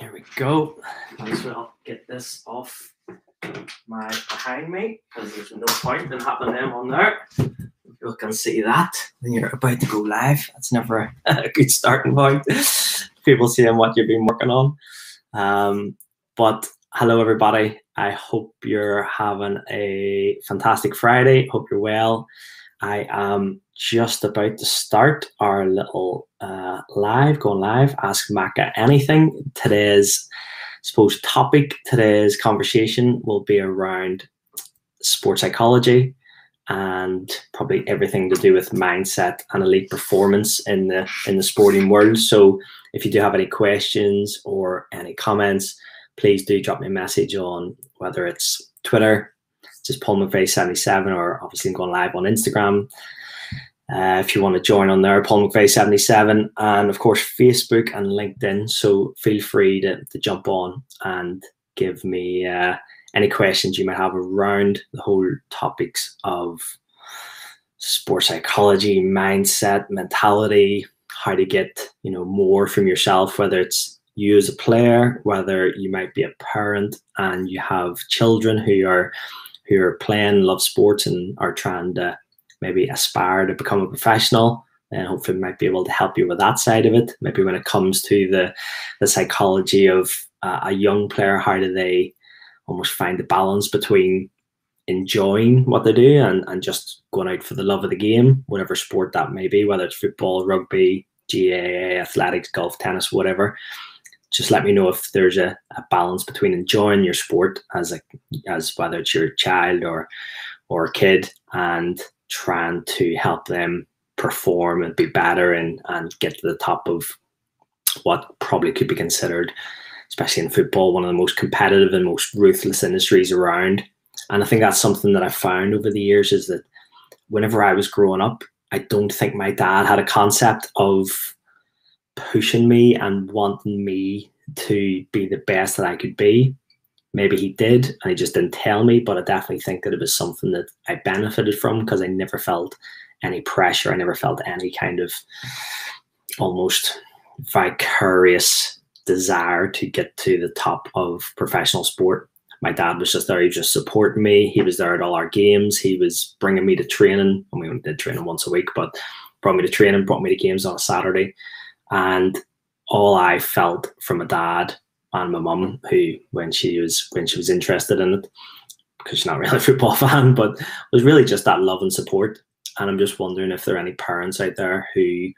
Here we go. Might as well get this off my behind me because there's no point in having them on there. You can see that when you're about to go live. That's never a good starting point. People seeing what you've been working on. Um, but hello, everybody. I hope you're having a fantastic Friday. Hope you're well. I am just about to start our little uh, live, going live, Ask Macca Anything. Today's, I suppose, topic, today's conversation will be around sports psychology and probably everything to do with mindset and elite performance in the in the sporting world. So if you do have any questions or any comments, please do drop me a message on whether it's Twitter, just Paul McVeigh 77 or obviously I'm going live on Instagram. Uh, if you want to join on there, Paul McVeigh 77, and of course, Facebook and LinkedIn. So feel free to, to jump on and give me uh, any questions you might have around the whole topics of sports psychology, mindset, mentality, how to get you know more from yourself, whether it's you as a player, whether you might be a parent and you have children who are who are playing, love sports, and are trying to maybe aspire to become a professional and hopefully might be able to help you with that side of it. Maybe when it comes to the the psychology of uh, a young player, how do they almost find the balance between enjoying what they do and, and just going out for the love of the game, whatever sport that may be, whether it's football, rugby, GAA, athletics, golf, tennis, whatever. Just let me know if there's a, a balance between enjoying your sport as a as whether it's your child or or kid and trying to help them perform and be better and, and get to the top of what probably could be considered, especially in football, one of the most competitive and most ruthless industries around. And I think that's something that I found over the years is that whenever I was growing up, I don't think my dad had a concept of pushing me and wanting me to be the best that I could be maybe he did and he just didn't tell me but i definitely think that it was something that i benefited from because i never felt any pressure i never felt any kind of almost vicarious desire to get to the top of professional sport. My dad was just there he was just supporting me he was there at all our games he was bringing me to training. And we only did training once a week but brought me to training brought me to games on a saturday. And all i felt from a dad and my mum, who when she was when she was interested in it, because she's not really a football fan, but was really just that love and support. And I'm just wondering if there are any parents out there who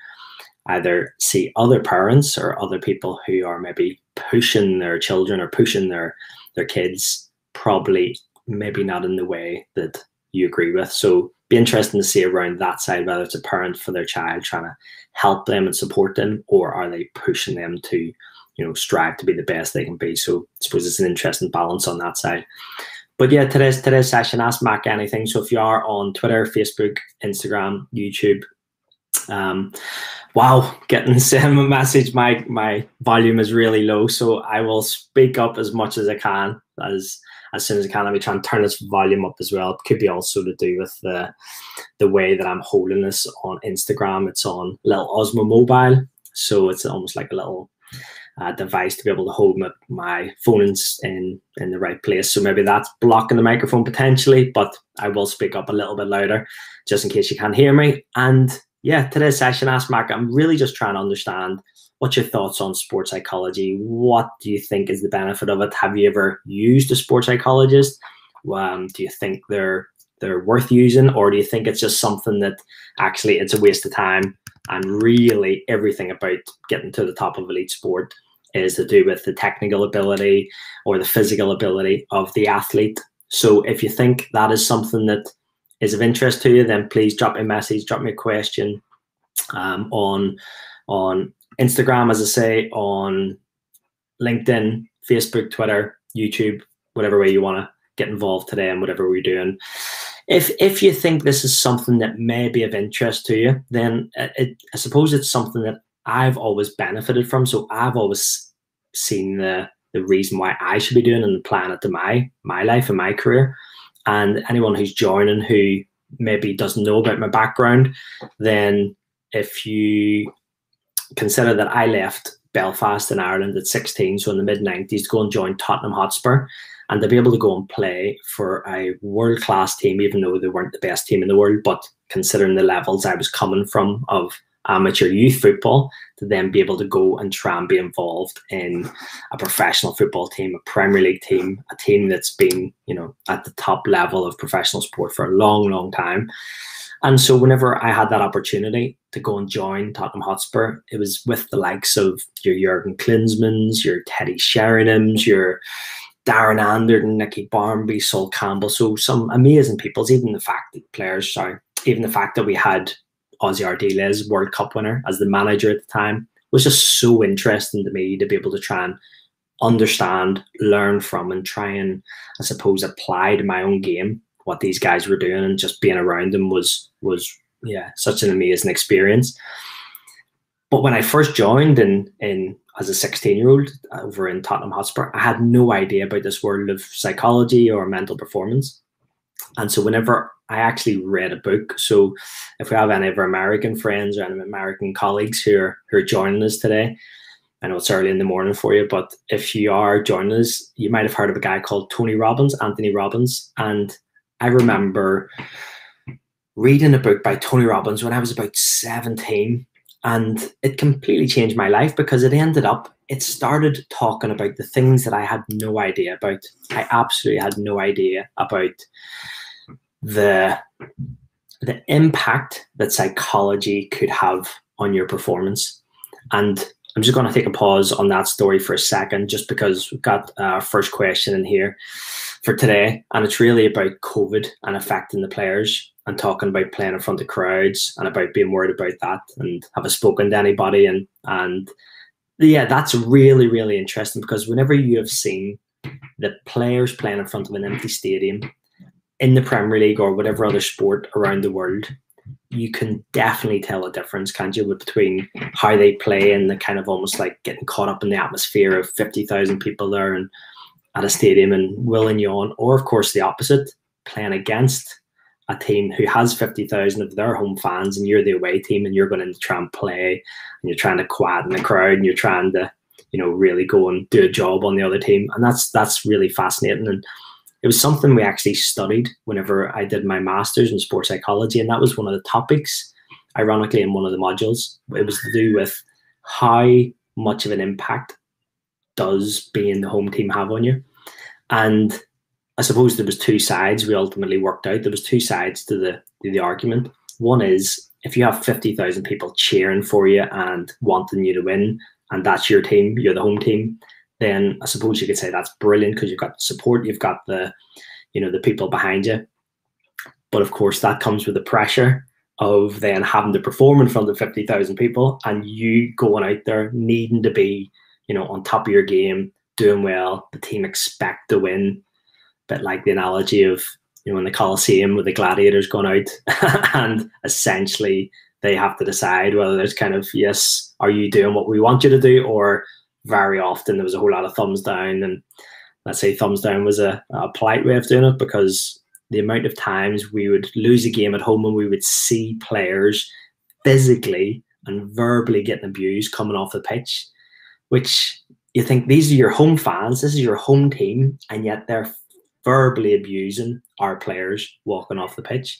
either see other parents or other people who are maybe pushing their children or pushing their their kids, probably maybe not in the way that you agree with. So be interesting to see around that side whether it's a parent for their child trying to help them and support them, or are they pushing them to you know strive to be the best they can be. So I suppose it's an interesting balance on that side. But yeah, today's today's session, ask Mac anything. So if you are on Twitter, Facebook, Instagram, YouTube, um, wow, getting send a message. My my volume is really low, so I will speak up as much as I can as as soon as I can. Let me try and turn this volume up as well. It could be also to do with the the way that I'm holding this on Instagram. It's on little Osmo mobile, so it's almost like a little uh, device to be able to hold my, my phone in, in, in the right place. So maybe that's blocking the microphone potentially, but I will speak up a little bit louder just in case you can't hear me. And yeah, today's session, Ask Macca, I'm really just trying to understand what's your thoughts on sports psychology? What do you think is the benefit of it? Have you ever used a sports psychologist? Um, do you think they're they're worth using, or do you think it's just something that actually it's a waste of time and really everything about getting to the top of elite sport is to do with the technical ability or the physical ability of the athlete. So if you think that is something that is of interest to you, then please drop me a message, drop me a question um, on on Instagram, as I say, on LinkedIn, Facebook, Twitter, YouTube, whatever way you want to get involved today and whatever we're doing. If if you think this is something that may be of interest to you, then it, I suppose it's something that I've always benefited from. So I've always seen the the reason why I should be doing and plan it to my my life and my career. And anyone who's joining who maybe doesn't know about my background, then if you consider that I left Belfast in Ireland at 16, so in the mid 90s, to go and join Tottenham Hotspur and to be able to go and play for a world class team, even though they weren't the best team in the world, but considering the levels I was coming from of amateur youth football, to then be able to go and try and be involved in a professional football team, a Premier League team, a team that's been, you know, at the top level of professional sport for a long, long time. And so whenever I had that opportunity to go and join Tottenham Hotspur, it was with the likes of your Jurgen Klinsmanns, your Teddy Sheringham's, your Darren Anderton, Nicky Barmby, Sol Campbell. So some amazing people. Even the fact that players, sorry, even the fact that we had Ossie Ardiles, World Cup winner, as the manager at the time, was just so interesting to me to be able to try and understand, learn from, and try and, I suppose, apply to my own game what these guys were doing and just being around them was was yeah such an amazing experience. But when I first joined in in as a 16 year old over in Tottenham Hotspur, I had no idea about this world of psychology or mental performance. And so whenever I actually read a book, so if we have any of our American friends or any American colleagues who are who are joining us today, I know it's early in the morning for you, but if you are joining us, you might have heard of a guy called Tony Robbins, Anthony Robbins, and I remember reading a book by Tony Robbins when I was about 17 and it completely changed my life because it ended up it started talking about the things that I had no idea about. I absolutely had no idea about the the impact that psychology could have on your performance. And I'm just going to take a pause on that story for a second, just because we've got our first question in here for today, and it's really about COVID and affecting the players and talking about playing in front of crowds and about being worried about that and have I spoken to anybody? And and yeah, that's really really interesting because whenever you have seen the players playing in front of an empty stadium in the Premier League or whatever other sport around the world, you can definitely tell a difference, can't you, between how they play and the kind of almost like getting caught up in the atmosphere of fifty thousand people there and at a stadium and willing you on, or of course the opposite, playing against a team who has 50,000 of their home fans and you're the away team and you're going to try and play and you're trying to quieten the crowd and you're trying to, you know, really go and do a job on the other team. And that's, that's really fascinating. And it was something we actually studied whenever I did my master's in sports psychology. And that was one of the topics, ironically, in one of the modules. It was to do with how much of an impact does being the home team have on you. And I suppose there was two sides we ultimately worked out. There was two sides to the to the argument. One is if you have fifty thousand people cheering for you and wanting you to win, and that's your team, you're the home team, then I suppose you could say that's brilliant because you've got the support, you've got the, you know, the people behind you. But of course, that comes with the pressure of then having to perform in front of fifty thousand people, and you going out there needing to be, you know, on top of your game, doing well. The team expect to win bit like the analogy of you know in the Colosseum with the gladiators going out and essentially they have to decide whether there's kind of yes, are you doing what we want you to do, or very often there was a whole lot of thumbs down. And let's say thumbs down was a, a polite way of doing it because the amount of times we would lose a game at home and we would see players physically and verbally getting abused coming off the pitch, which you think these are your home fans, this is your home team, and yet they're verbally abusing our players walking off the pitch,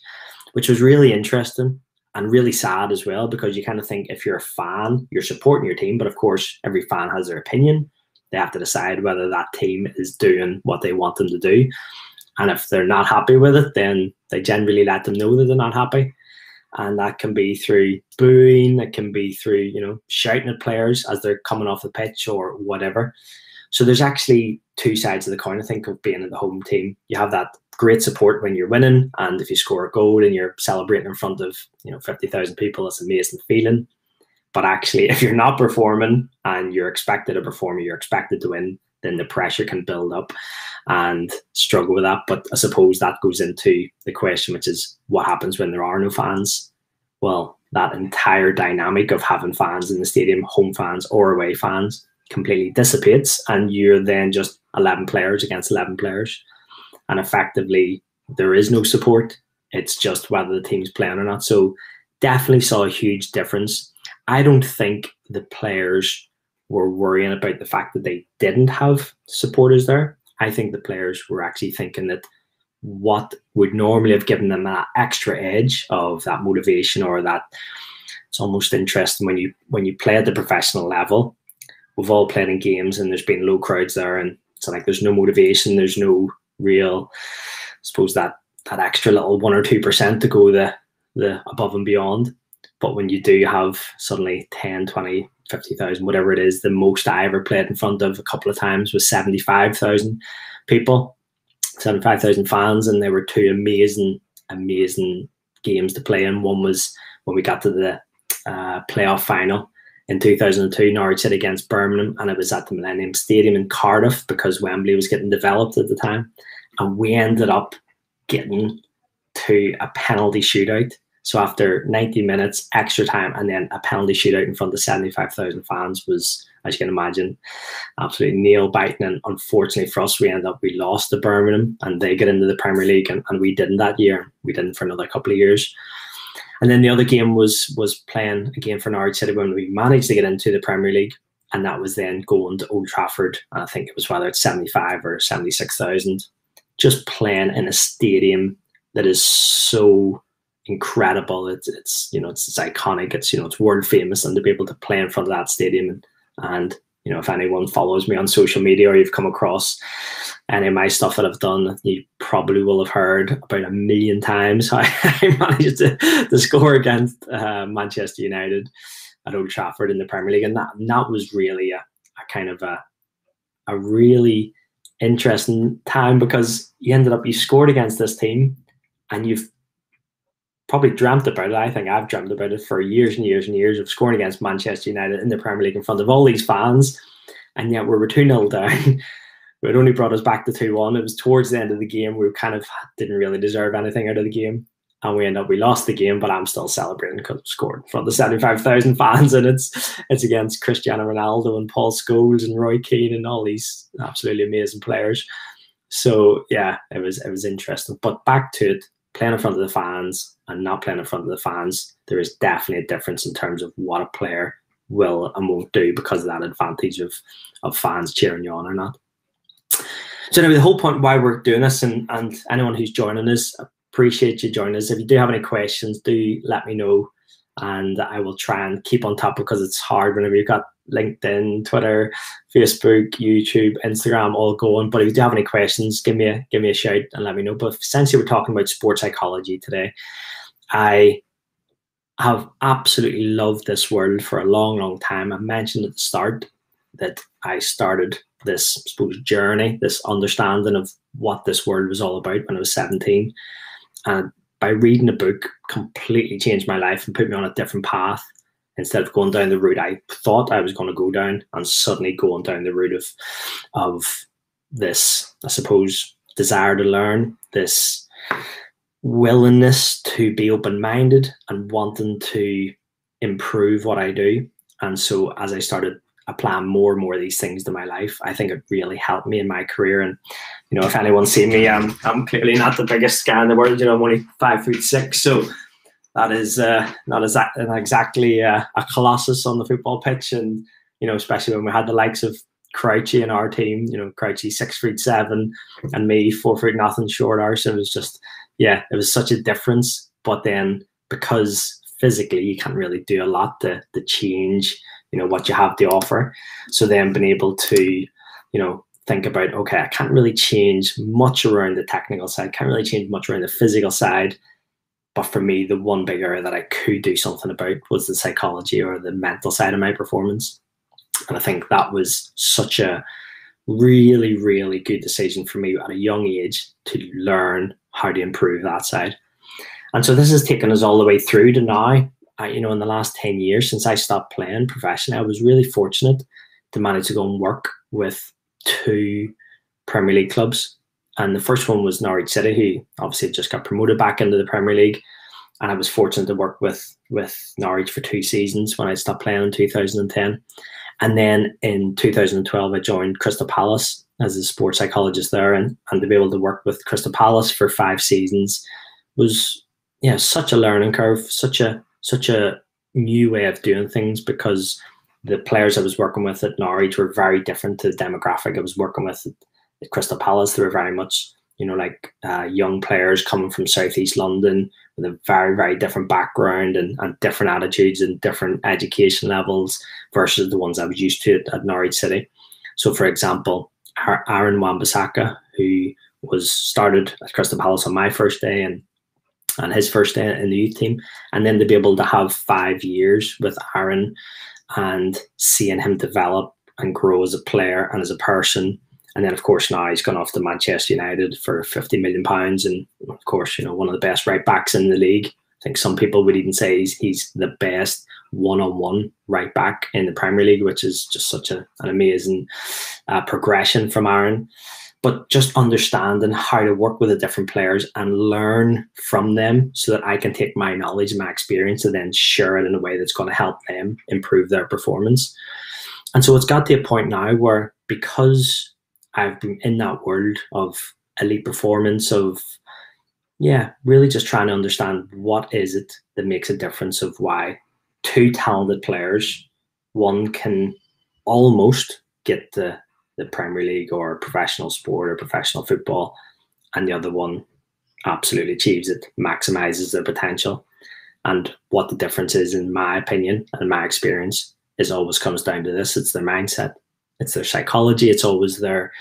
which was really interesting and really sad as well because you kind of think if you're a fan, you're supporting your team, but of course, every fan has their opinion. They have to decide whether that team is doing what they want them to do. And if they're not happy with it, then they generally let them know that they're not happy. And that can be through booing, it can be through, you know, shouting at players as they're coming off the pitch or whatever. So there's actually two sides of the coin, I think, of being in the home team. You have that great support when you're winning, and if you score a goal and you're celebrating in front of you know fifty thousand people, it's an amazing feeling. But actually, if you're not performing and you're expected to perform, you're expected to win, then the pressure can build up and struggle with that. But I suppose that goes into the question, which is what happens when there are no fans? Well, that entire dynamic of having fans in the stadium, home fans or away fans, completely dissipates and you're then just 11 players against 11 players and effectively there is no support it's just whether the team's playing or not so definitely saw a huge difference i don't think the players were worrying about the fact that they didn't have supporters there. I think the players were actually thinking that what would normally have given them that extra edge of that motivation or that it's almost interesting when you when you play at the professional level. We've all played in games and there's been low crowds there and it's like there's no motivation, there's no real I suppose that that extra little one or two percent to go the the above and beyond. But when you do have suddenly 10, 20, 50,000, whatever it is, the most I ever played in front of a couple of times was 75,000 people, 75,000 fans, and there were two amazing, amazing games to play in. One was when we got to the uh, playoff final in 2002, Norwich City against Birmingham, and it was at the Millennium Stadium in Cardiff because Wembley was getting developed at the time. And we ended up getting to a penalty shootout so after 90 minutes, extra time, and then a penalty shootout in front of 75,000 fans was, as you can imagine, absolutely nail biting. And unfortunately for us, we ended up we lost to Birmingham, and they get into the Premier League, and, and we didn't that year. We didn't for another couple of years. And then the other game was was playing again for Norwich City when we managed to get into the Premier League, and that was then going to Old Trafford. I think it was whether it's 75 or 76,000, just playing in a stadium that is so incredible. It's it's you know it's, it's iconic. It's you know it's world famous, and to be able to play in front of that stadium and and you know if anyone follows me on social media or you've come across any of my stuff that I've done, you probably will have heard about a million times how I managed to, to score against uh, Manchester United at Old Trafford in the Premier League, and that and that was really a, a kind of a a really interesting time because you ended up you scored against this team and you've probably dreamt about it. I think I've dreamt about it for years and years and years of scoring against Manchester United in the Premier League in front of all these fans. And yet we were 2 0 down. it only brought us back to 2 1. It was towards the end of the game. We kind of didn't really deserve anything out of the game. And we end up, we lost the game, but I'm still celebrating because we scored in front of the 75,000 fans. And it's it's against Cristiano Ronaldo and Paul Scholes and Roy Keane and all these absolutely amazing players. So yeah, it was it was interesting. But back to it, playing in front of the fans and not playing in front of the fans, there is definitely a difference in terms of what a player will and won't do because of that advantage of of fans cheering you on or not. So anyway, the whole point why we're doing this, and and anyone who's joining us, appreciate you joining us. If you do have any questions, do let me know, and I will try and keep on top because it's hard whenever you've got LinkedIn, Twitter, Facebook, YouTube, Instagram all going. But if you do have any questions, give me a give me a shout and let me know. But essentially, we're talking about sports psychology today. I have absolutely loved this world for a long, long time. I mentioned at the start that I started this I suppose journey, this understanding of what this world was all about when I was 17. And by reading a book completely changed my life and put me on a different path instead of going down the route I thought I was going to go down and suddenly going down the route of of this, I suppose, desire to learn, this willingness to be open minded and wanting to improve what I do. And so as I started applying more and more of these things to my life, I think it really helped me in my career. And you know, if anyone's seen me, I'm I'm clearly not the biggest guy in the world. You know, I'm only five foot six, so that is uh, not exact, exactly uh, a colossus on the football pitch. And you know, especially when we had the likes of Crouchy in our team, you know, Crouchy six feet seven, and me four foot nothing shorter. So it was just, yeah, it was such a difference. But then because physically you can't really do a lot to to change, you know, what you have to offer. So then being able to, you know, think about okay, I can't really change much around the technical side, can't really change much around the physical side but for me, the one big area that I could do something about was the psychology or the mental side of my performance. And I think that was such a really, really good decision for me at a young age to learn how to improve that side. And so this has taken us all the way through to now. I, you know, in the last 10 years since I stopped playing professionally, I was really fortunate to manage to go and work with two Premier League clubs and the first one was Norwich City, who obviously just got promoted back into the Premier League. And I was fortunate to work with with Norwich for two seasons when I stopped playing in 2010. And then in 2012, I joined Crystal Palace as a sports psychologist there, and, and to be able to work with Crystal Palace for five seasons was yeah such a learning curve, such a such a new way of doing things because the players I was working with at Norwich were very different to the demographic I was working with Crystal Palace. They were very much, you know, like uh, young players coming from Southeast London with a very, very different background and, and different attitudes and different education levels versus the ones I was used to at, at Norwich City. So, for example, Aaron Wan-Bissaka, who was started at Crystal Palace on my first day and and his first day in the youth team, and then to be able to have five years with Aaron and seeing him develop and grow as a player and as a person. And then, of course, now he's gone off to Manchester United for 50 million pounds, and of course, you know, one of the best right backs in the league. I think some people would even say he's, he's the best one-on-one right back in the Premier League, which is just such a, an amazing uh, progression from Aaron but just understanding how to work with the different players and learn from them so that I can take my knowledge and my experience and then share it in a way that's going to help them improve their performance. And so it's got to a point now where because I've been in that world of elite performance, of yeah, really just trying to understand what is it that makes a difference of why two talented players, one can almost get the the Premier League or professional sport or professional football, and the other one absolutely achieves it, maximizes their potential. And what the difference is, in my opinion and my experience, is always comes down to this: it's their mindset, it's their psychology, it's always their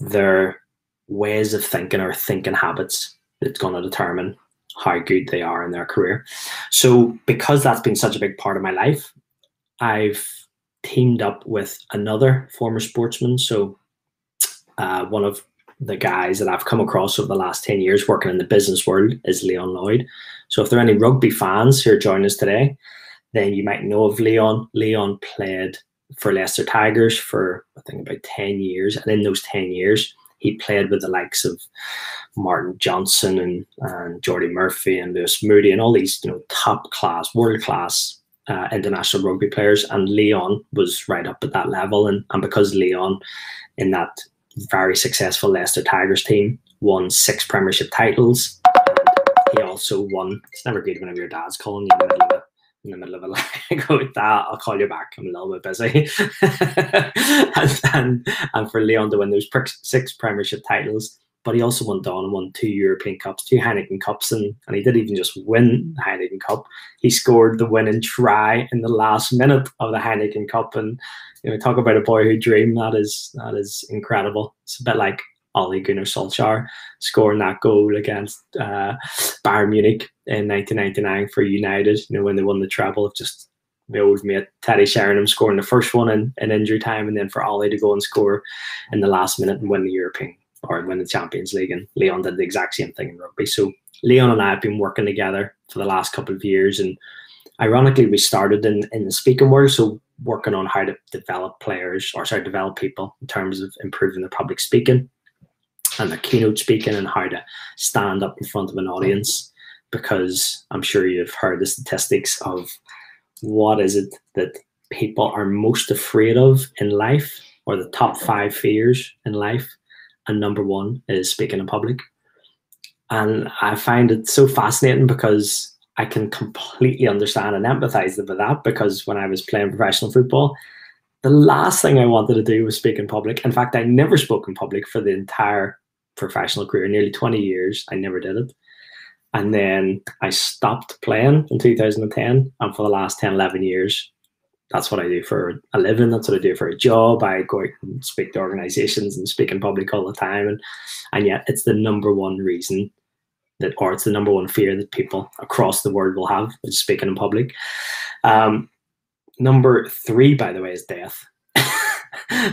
their ways of thinking or thinking habits that's going to determine how good they are in their career. So, because that's been such a big part of my life, I've teamed up with another former sportsman. So, uh, one of the guys that I've come across over the last 10 years working in the business world is Leon Lloyd. So, if there are any rugby fans who are joining us today, then you might know of Leon. Leon played for Leicester Tigers for, I think, about 10 years. And in those 10 years, he played with the likes of Martin Johnson and, and Geordan Murphy and Lewis Moody and all these you know top class, world class uh, international rugby players, and Leon was right up at that level. And, and because Leon, in that very successful Leicester Tigers team, won six Premiership titles, he also won. It's never good whenever your dad's calling you in the middle of a, line. go with that. I'll call you back. I'm a little bit busy. and, and, and for Leon to win those six Premiership titles but he also went on and won two European Cups, two Heineken Cups, and, and he didn't even just win the Heineken Cup. He scored the winning try in the last minute of the Heineken Cup. And you know, talk about a boy who dreamed. That is that is incredible. It's a bit like Ole Gunnar Solskjaer scoring that goal against uh, Bayern Munich in 1999 for United. You know, when they won the treble, of just my old mate Teddy Sheringham scoring the first one in, in injury time, and then for Ole to go and score in the last minute and win the European or win the Champions League. And Leon did the exact same thing in rugby. So Leon and I have been working together for the last couple of years. And ironically, we started in, in the speaking world. So working on how to develop players or sorry, develop people in terms of improving their public speaking and their keynote speaking and how to stand up in front of an audience. Because I'm sure you've heard the statistics of what is it that people are most afraid of in life or the top five fears in life and number one is speaking in public. And I find it so fascinating because I can completely understand and empathize with that because when I was playing professional football, the last thing I wanted to do was speak in public. In fact, I never spoke in public for the entire professional career, nearly 20 years. I never did it. And then I stopped playing in 2010. And for the last 10, 11 years, that's what I do for a living. That's what I do for a job. I go out and speak to organizations and speak in public all the time. And, and yet it's the number one reason that, or it's the number one fear that people across the world will have is speaking in public. Um, number three, by the way, is death.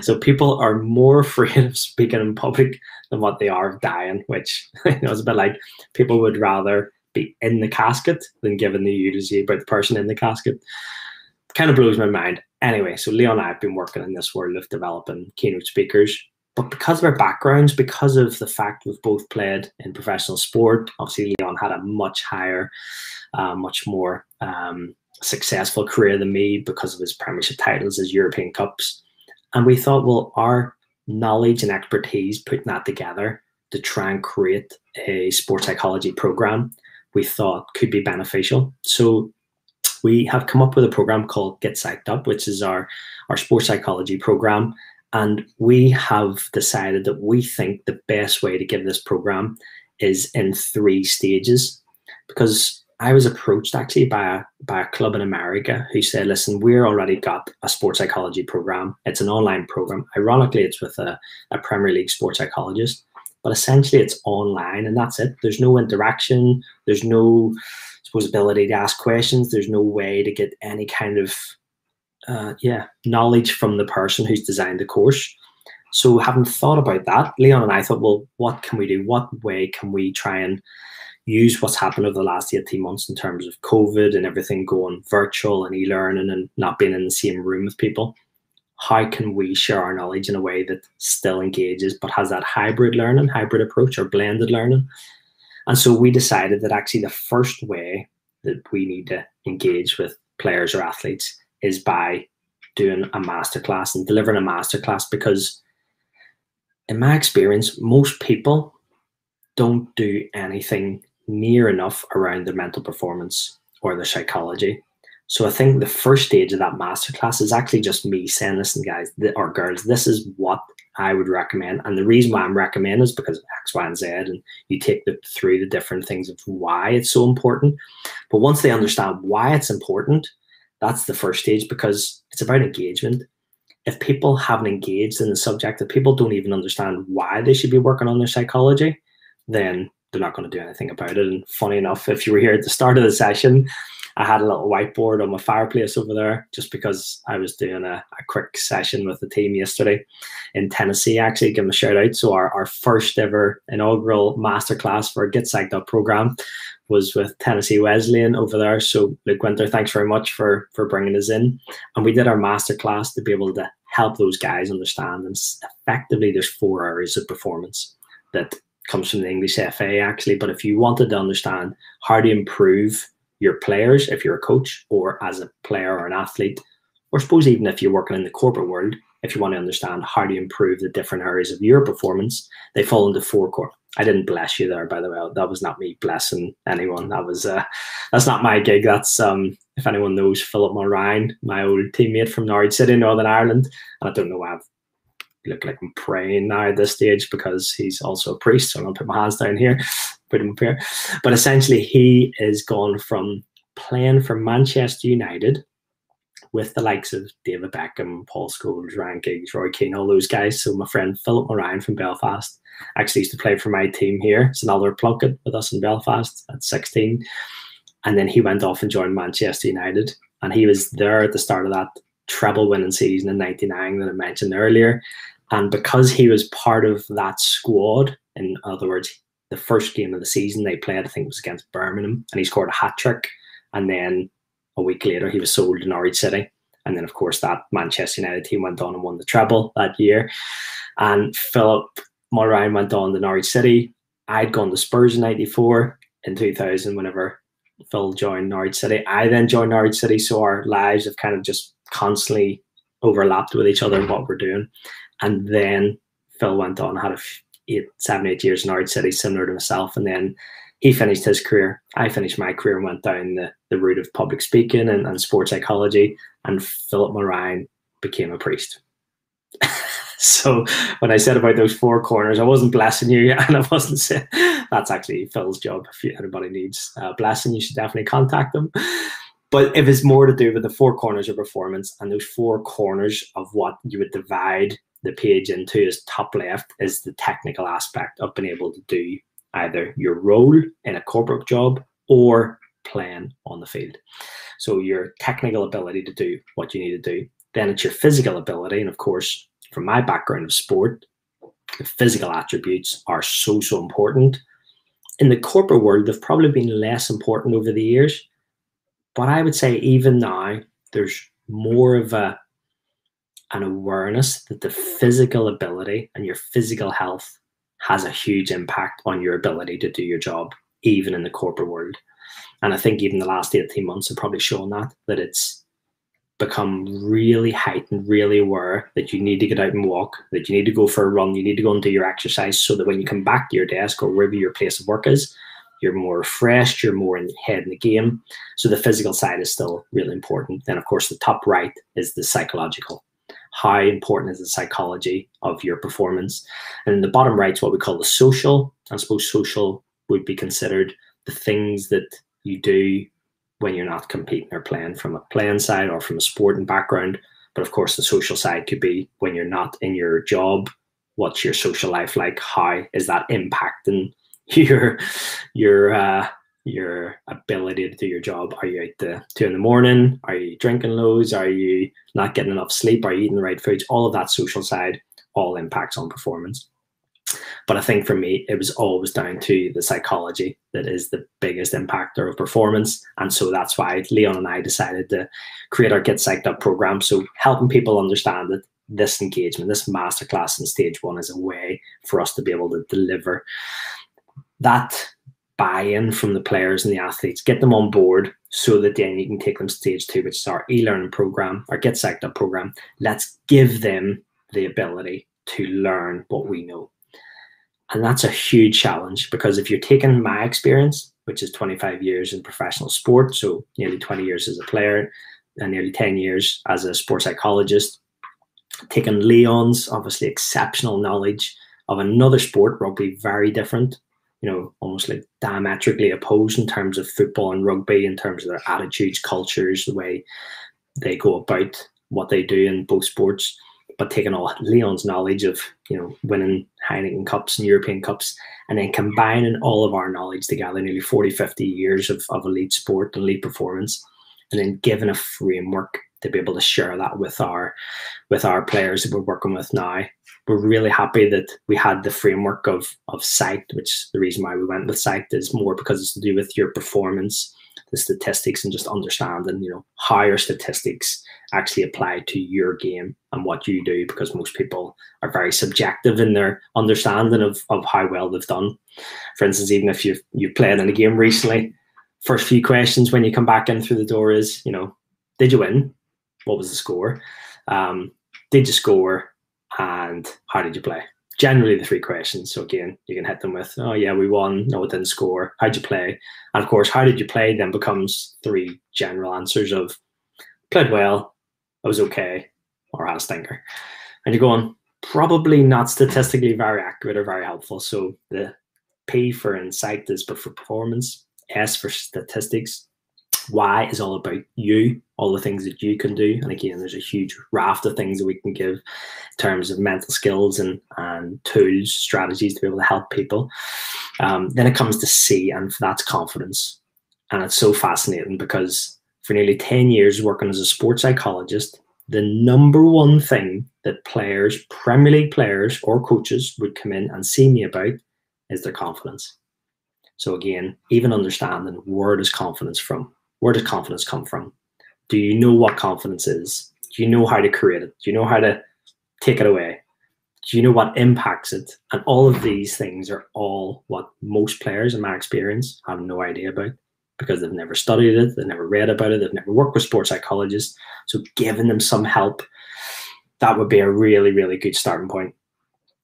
So people are more afraid of speaking in public than what they are of dying, which you know is a bit like people would rather be in the casket than giving the eulogy about the person in the casket kind of blows my mind. Anyway, so Leon and I have been working in this world of developing keynote speakers. But because of our backgrounds, because of the fact we've both played in professional sport, obviously Leon had a much higher, uh, much more um, successful career than me because of his Premiership titles, his European Cups. And we thought, well, our knowledge and expertise, putting that together to try and create a sports psychology program, we thought could be beneficial. So we have come up with a program called Get Psyched Up, which is our, our sports psychology program. And we have decided that we think the best way to give this program is in three stages. Because I was approached actually by a, by a club in America who said, listen, we're already got a sports psychology program. It's an online program. Ironically, it's with a, a Premier League sports psychologist, but essentially it's online and that's it. There's no interaction. There's no, suppose, ability to ask questions. There's no way to get any kind of, uh, yeah, knowledge from the person who's designed the course. So having thought about that, Leon and I thought, well, what can we do? What way can we try and use what's happened over the last 18 months in terms of COVID and everything going virtual and e-learning and not being in the same room with people. How can we share our knowledge in a way that still engages but has that hybrid learning, hybrid approach or blended learning? And so we decided that actually the first way that we need to engage with players or athletes is by doing a masterclass and delivering a masterclass because in my experience, most people don't do anything near enough around their mental performance or their psychology. So I think the first stage of that masterclass is actually just me saying, listen, guys or girls, this is what I would recommend. And the reason why I'm recommending is because of X, Y, and Z, and you take them through the different things of why it's so important. But once they understand why it's important, that's the first stage because it's about engagement. If people haven't engaged in the subject, if people don't even understand why they should be working on their psychology, then they're not going to do anything about it. And funny enough, if you were here at the start of the session, I had a little whiteboard on my fireplace over there just because I was doing a, a quick session with the team yesterday in Tennessee. Actually, give them a shout out. So our, our first ever inaugural masterclass for Get Psyched Up program was with Tennessee Wesleyan over there. So Luke Winter, thanks very much for for bringing us in. And we did our masterclass to be able to help those guys understand. And effectively, there's four areas of performance that comes from the English FA actually. But if you wanted to understand how to improve your players, if you're a coach or as a player or an athlete, or suppose even if you're working in the corporate world, if you want to understand how to improve the different areas of your performance, they fall into four core. I didn't bless you there, by the way. That was not me blessing anyone. That was uh, that's not my gig. That's um, if anyone knows Philip Mulrine, my old teammate from Norwich City, Northern Ireland. And I don't know why I've look like I'm praying now at this stage because he's also a priest. So I'm gonna put my hands down here, put him up here. But essentially, he is gone from playing for Manchester United with the likes of David Beckham, Paul Scholes, Ryan Giggs, Roy Keane, all those guys. So my friend Philip Mulrine from Belfast actually used to play for my team here. It's another Plunkett with us in Belfast at 16. And then he went off and joined Manchester United. And he was there at the start of that treble winning season in 99 that I mentioned earlier. And because he was part of that squad, in other words, the first game of the season they played, I think it was against Birmingham, and he scored a hat trick. And then a week later, he was sold to Norwich City. And then, of course, that Manchester United team went on and won the treble that year. And Philip Mulrine went on to Norwich City. I'd gone to Spurs in 94 in 2000 whenever Phil joined Norwich City. I then joined Norwich City. So our lives have kind of just constantly overlapped with each other in what we're doing. And then Phil went on, had a eight, seven, eight years in Norwich City, similar to myself. And then he finished his career. I finished my career and went down the, the route of public speaking and, and sports psychology. And Philip Mulrine became a priest. so when I said about those four corners, I wasn't blessing you and I wasn't saying that's actually Phil's job. If anybody needs uh, blessing, you should definitely contact them. But if it's more to do with the four corners of performance and those four corners of what you would divide the page into is top left is the technical aspect of being able to do either your role in a corporate job or playing on the field. So your technical ability to do what you need to do. Then it's your physical ability. And of course, from my background of sport, the physical attributes are so, so important. In the corporate world, they've probably been less important over the years. But I would say even now, there's more of a an awareness that the physical ability and your physical health has a huge impact on your ability to do your job, even in the corporate world. And I think even the last 18 months have probably shown that, that it's become really heightened, really aware that you need to get out and walk, that you need to go for a run, you need to go and do your exercise so that when you come back to your desk or wherever your place of work is, you're more refreshed, you're more in head in the game. So the physical side is still really important. Then, of course, the top right is the psychological. How important is the psychology of your performance? And in the bottom right is what we call the social. I suppose social would be considered the things that you do when you're not competing or playing from a playing side or from a sporting background. But of course, the social side could be when you're not in your job. What's your social life like? How is that impacting your your uh, your ability to do your job? Are you out the two in the morning? Are you drinking loads? Are you not getting enough sleep? Are you eating the right foods? All of that social side all impacts on performance. But I think for me, it was always down to the psychology that is the biggest impactor of performance. And so that's why Leon and I decided to create our Get Psyched Up program. So helping people understand that this engagement, this masterclass in stage one is a way for us to be able to deliver that buy-in from the players and the athletes, get them on board so that then you can take them stage two, which is our e-learning program, our Get Psyched Up program. Let's give them the ability to learn what we know. And that's a huge challenge because if you're taking my experience, which is 25 years in professional sport, so nearly 20 years as a player and nearly 10 years as a sports psychologist, taking Leon's obviously exceptional knowledge of another sport, rugby, very different, you know, almost like diametrically opposed in terms of football and rugby, in terms of their attitudes, cultures, the way they go about what they do in both sports. But taking all Leon's knowledge of, you know, winning Heineken Cups and European Cups, and then combining all of our knowledge together, nearly 40, 50 years of, of elite sport and elite performance, and then giving a framework to be able to share that with our with our players that we're working with now we're really happy that we had the framework of of Psyched, which the reason why we went with Psyched is more because it's to do with your performance, the statistics, and just understanding, you know, higher statistics actually apply to your game and what you do, because most people are very subjective in their understanding of, of how well they've done. For instance, even if you've you've played in a game recently, first few questions when you come back in through the door is, you know, did you win? What was the score? Um, did you score? And how did you play? Generally, the three questions. So again, you can hit them with, oh yeah, we won. No, it didn't score. How'd you play? And of course, how did you play? Then becomes three general answers of played well, I was okay, or had a stinker. And you're going probably not statistically very accurate or very helpful. So the P for insight is but for performance, S for statistics, Y is all about you, all the things that you can do. And again, there's a huge raft of things that we can give in terms of mental skills and, and tools, strategies to be able to help people. Um, then it comes to C, and that's confidence. And it's so fascinating because for nearly 10 years working as a sports psychologist, the number one thing that players, Premier League players or coaches would come in and see me about is their confidence. So again, even understanding where does confidence from? Where does confidence come from? Do you know what confidence is? Do you know how to create it? Do you know how to take it away? Do you know what impacts it? And all of these things are all what most players, in my experience, have no idea about because they've never studied it, they've never read about it, they've never worked with sports psychologists. So giving them some help, that would be a really, really good starting point.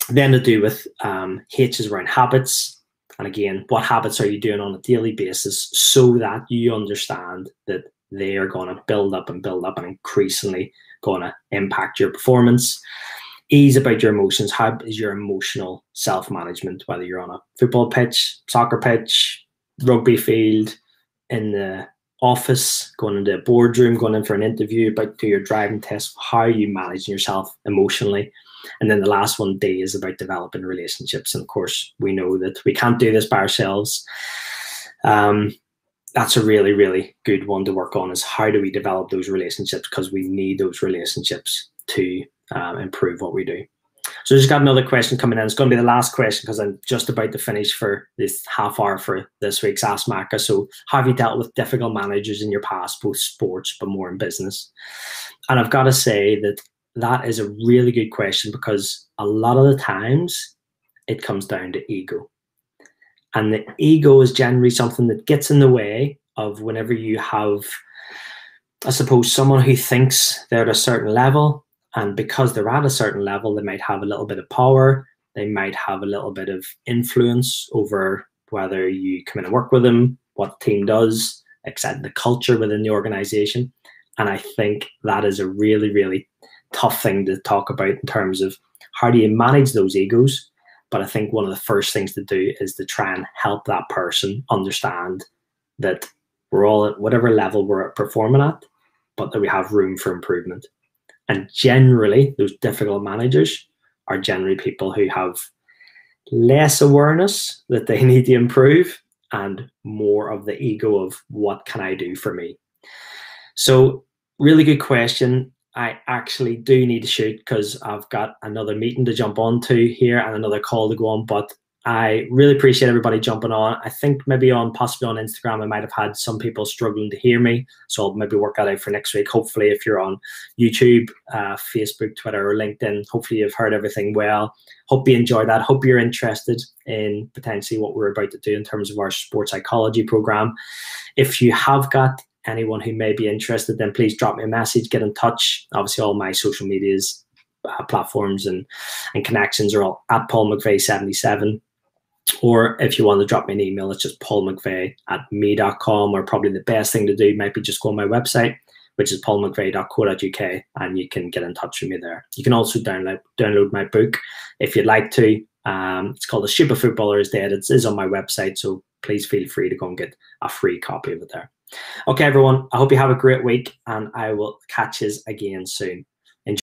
Then to do with um, H is around habits. And again, what habits are you doing on a daily basis so that you understand that they are going to build up and build up and increasingly going to impact your performance? Ease about your emotions. How is your emotional self management, whether you're on a football pitch, soccer pitch, rugby field, in the office, going into a boardroom, going in for an interview, about to do your driving test, how are you managing yourself emotionally? And then the last one, D, is about developing relationships. And of course, we know that we can't do this by ourselves. Um, that's a really, really good one to work on is how do we develop those relationships because we need those relationships to um, improve what we do. So just got another question coming in. It's going to be the last question because I'm just about to finish for this half hour for this week's Ask Macca. So have you dealt with difficult managers in your past, both sports but more in business? And I've got to say that that is a really good question because a lot of the times it comes down to ego. And the ego is generally something that gets in the way of whenever you have, I suppose, someone who thinks they're at a certain level. And because they're at a certain level, they might have a little bit of power. They might have a little bit of influence over whether you come in and work with them, what the team does, except the culture within the organization. And I think that is a really, really tough thing to talk about in terms of how do you manage those egos. But I think one of the first things to do is to try and help that person understand that we're all at whatever level we're performing at, but that we have room for improvement. And generally, those difficult managers are generally people who have less awareness that they need to improve and more of the ego of what can I do for me. So, really good question. I actually do need to shoot because I've got another meeting to jump on to here and another call to go on. But I really appreciate everybody jumping on. I think maybe on possibly on Instagram, I might have had some people struggling to hear me. So I'll maybe work that out for next week. Hopefully, if you're on YouTube, uh, Facebook, Twitter, or LinkedIn, hopefully you've heard everything well. Hope you enjoyed that. Hope you're interested in potentially what we're about to do in terms of our sports psychology program. If you have got anyone who may be interested, then please drop me a message, get in touch. Obviously, all my social medias. Uh, platforms and and connections are all at Paul McVeigh 77 or if you want to drop me an email, it's just paulmcveigh at me.com, or probably the best thing to do might be just go on my website, which is paulmcveigh.co.uk, and you can get in touch with me there. You can also download download my book if you'd like to. Um, it's called The Super Footballer is Dead. It is on my website, so please feel free to go and get a free copy of it there. Okay, everyone, I hope you have a great week, and I will catch you again soon.